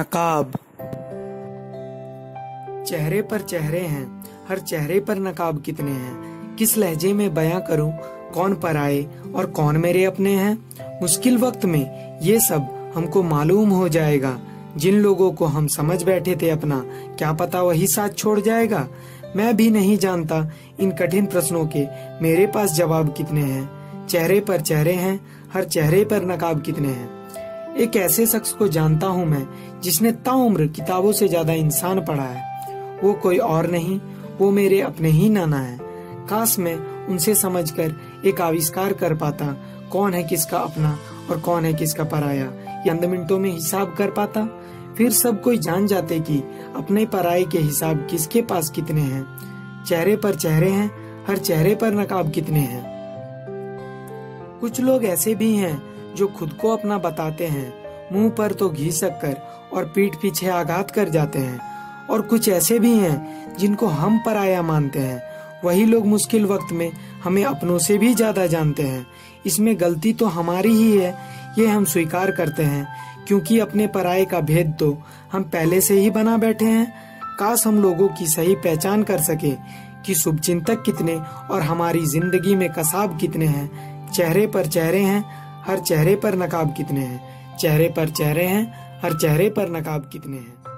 नकाब। चेहरे पर चेहरे हैं, हर चेहरे पर नकाब कितने हैं? किस लहजे में बयां करूँ? कौन पर आए और कौन मेरे अपने हैं? मुश्किल वक्त में ये सब हमको मालूम हो जाएगा। जिन लोगों को हम समझ बैठे थे अपना, क्या पता वही साथ छोड़ जाएगा? मैं भी नहीं जानता इन कठिन प्रश्नों के मेरे पास जवाब कितने हैं। चेहरे पर चेहरे हैं, हर चेहरे पर नकाब कितने हैं? एक ऐसे शख्स को जानता हूँ मैं, जिसने ताउम्र किताबों से ज़्यादा इंसान पढ़ा है। वो कोई और नहीं, वो मेरे अपने ही नाना है। काश मैं उनसे समझकर एक आविष्कार कर पाता, कौन है किसका अपना और कौन है किसका पराया। चंद मिनटों में हिसाब कर पाता? फिर सब कोई जान जाते कि अपने पराये के हिसाब किसके पास कितने हैं? चेहरे पर चेहरे हैं, हर चेहरे पर नकाब कितने हैं? कुछ लोग ऐसे भी हैं जो खुद को अपना बताते हैं, मुँह पर तो घी कर और पीठ पीछे आघात कर जाते हैं। और कुछ ऐसे भी हैं, जिनको हम पराया मानते हैं। वही लोग मुश्किल वक्त में हमें अपनों से भी ज़्यादा जानते हैं। इसमें गलती तो हमारी ही है, ये हम स्वीकार करते हैं। क्योंकि अपने पराये का भेद तो हम पहले से ही बना बैठे हैं। काश हम लोगों की सही पहचान कर सके कि शुभचिंतक कितने और हमारी ज़िंदगी में कसाब कितने हैं। चेहरे पर चेहरे हैं हर चेहरे पर नकाब कितने हैं? चेहरे पर चेहरे हैं, हर चेहरे पर नकाब कितने हैं?